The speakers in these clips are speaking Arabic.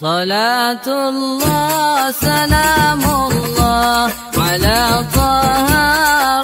صلاة الله سلام الله على طه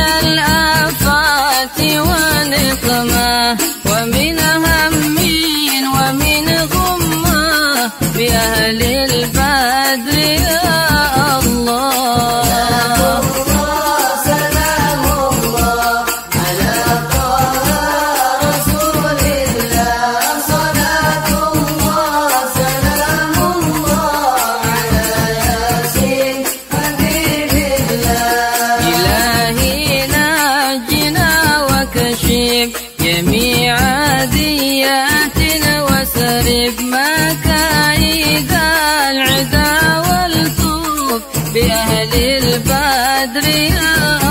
جميع ذياتنا وسرب مكايد العدا والطوف بأهل البدر. يا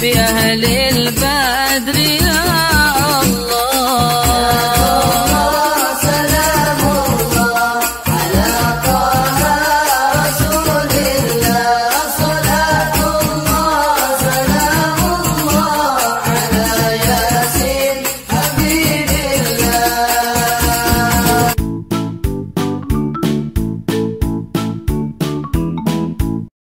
بأهل البدر